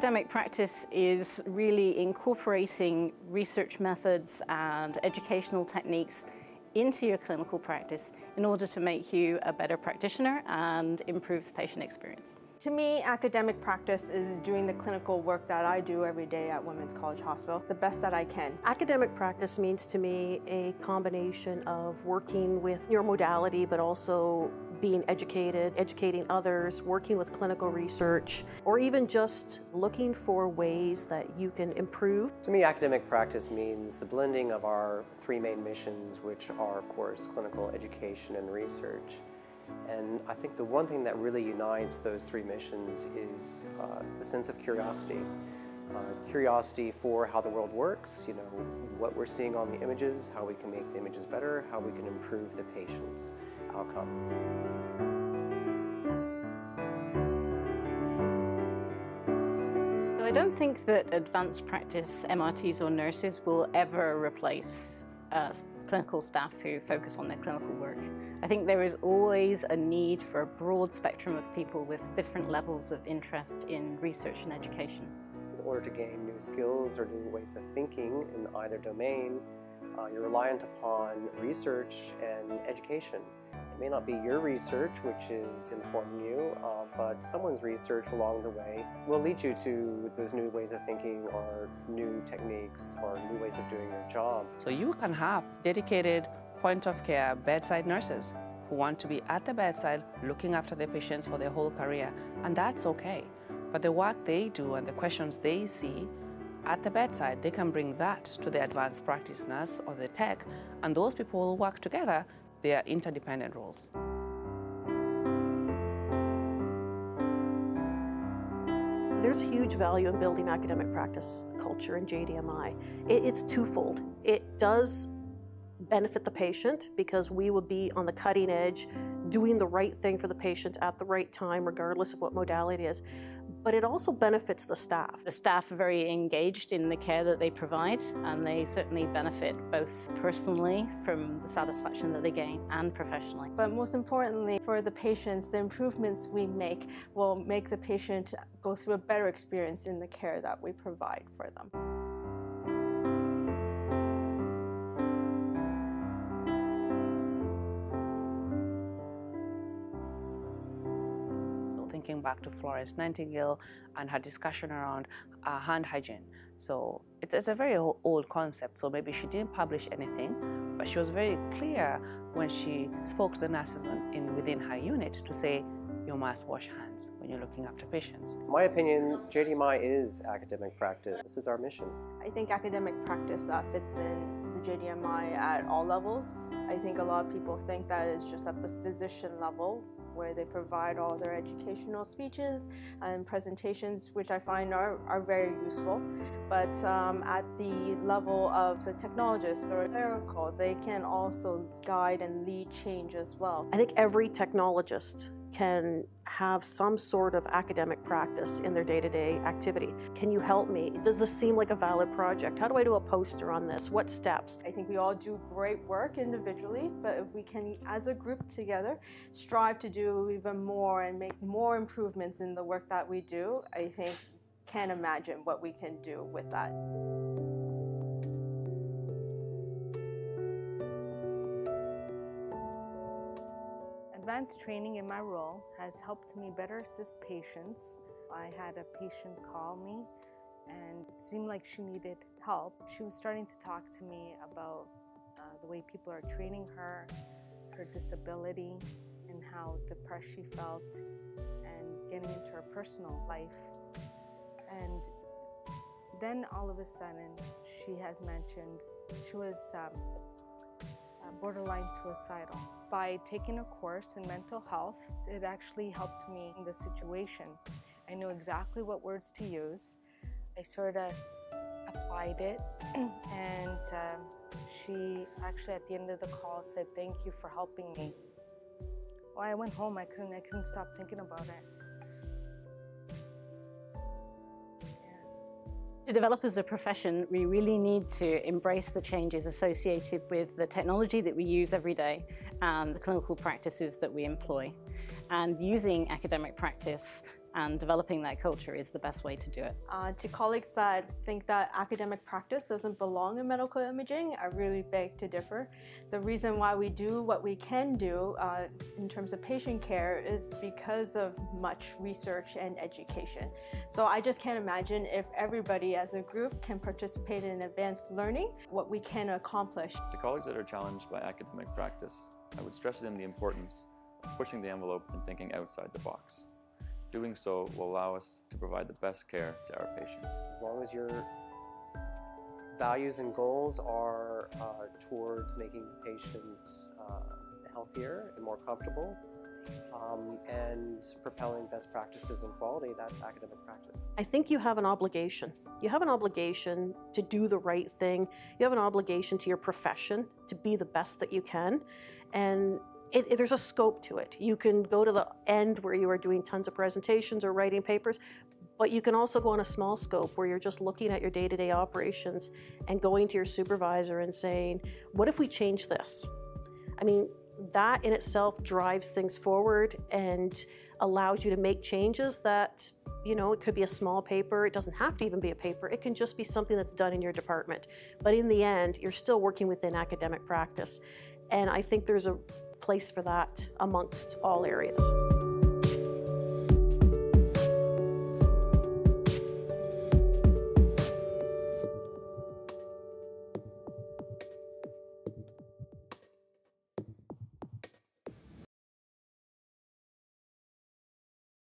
Academic practice is really incorporating research methods and educational techniques into your clinical practice in order to make you a better practitioner and improve the patient experience. To me, academic practice is doing the clinical work that I do every day at Women's College Hospital the best that I can. Academic practice means to me a combination of working with your modality but also being educated, educating others, working with clinical research, or even just looking for ways that you can improve. To me, academic practice means the blending of our three main missions, which are, of course, clinical education and research. And I think the one thing that really unites those three missions is uh, the sense of curiosity. Uh, curiosity for how the world works, you know, what we're seeing on the images, how we can make the images better, how we can improve the patient's outcome. I don't think that advanced practice MRTs or nurses will ever replace uh, clinical staff who focus on their clinical work. I think there is always a need for a broad spectrum of people with different levels of interest in research and education. In order to gain new skills or new ways of thinking in either domain, uh, you're reliant upon research and education. It may not be your research which is informing you, uh, but someone's research along the way will lead you to those new ways of thinking or new techniques or new ways of doing your job. So you can have dedicated point of care bedside nurses who want to be at the bedside looking after their patients for their whole career, and that's okay. But the work they do and the questions they see at the bedside, they can bring that to the advanced practice nurse or the tech, and those people will work together. They are interdependent roles. There's huge value in building academic practice culture in JDMI. It's twofold. It does benefit the patient because we will be on the cutting edge doing the right thing for the patient at the right time, regardless of what modality it is. But it also benefits the staff. The staff are very engaged in the care that they provide, and they certainly benefit both personally from the satisfaction that they gain and professionally. But most importantly, for the patients, the improvements we make will make the patient go through a better experience in the care that we provide for them. Thinking back to Florence Nightingale and her discussion around uh, hand hygiene. So it, it's a very old concept, so maybe she didn't publish anything, but she was very clear when she spoke to the nurses in, within her unit to say, you must wash hands when you're looking after patients. My opinion, JDMI is academic practice. This is our mission. I think academic practice uh, fits in the JDMI at all levels. I think a lot of people think that it's just at the physician level, where they provide all their educational speeches and presentations, which I find are, are very useful. But um, at the level of the technologist or clerical, they can also guide and lead change as well. I think every technologist can have some sort of academic practice in their day-to-day activity. Can you help me? Does this seem like a valid project? How do I do a poster on this? What steps? I think we all do great work individually, but if we can, as a group together, strive to do even more and make more improvements in the work that we do, I think can't imagine what we can do with that. Advanced training in my role has helped me better assist patients. I had a patient call me and it seemed like she needed help. She was starting to talk to me about uh, the way people are treating her, her disability, and how depressed she felt, and getting into her personal life. And then all of a sudden, she has mentioned she was um, borderline suicidal. By taking a course in mental health, it actually helped me in the situation. I knew exactly what words to use. I sort of applied it, and um, she actually at the end of the call said, "Thank you for helping me." Well, I went home. I couldn't. I couldn't stop thinking about it. To develop as a profession, we really need to embrace the changes associated with the technology that we use every day and the clinical practices that we employ. And using academic practice and developing that culture is the best way to do it. Uh, to colleagues that think that academic practice doesn't belong in medical imaging, I really beg to differ. The reason why we do what we can do uh, in terms of patient care is because of much research and education. So I just can't imagine if everybody as a group can participate in advanced learning, what we can accomplish. To colleagues that are challenged by academic practice, I would stress to them the importance of pushing the envelope and thinking outside the box. Doing so will allow us to provide the best care to our patients. As long as your values and goals are uh, towards making patients uh, healthier and more comfortable um, and propelling best practices and quality, that's academic practice. I think you have an obligation. You have an obligation to do the right thing. You have an obligation to your profession to be the best that you can. And it, it, there's a scope to it. You can go to the end where you are doing tons of presentations or writing papers, but you can also go on a small scope where you're just looking at your day to day operations and going to your supervisor and saying, What if we change this? I mean, that in itself drives things forward and allows you to make changes that, you know, it could be a small paper, it doesn't have to even be a paper, it can just be something that's done in your department. But in the end, you're still working within academic practice. And I think there's a place for that amongst all areas.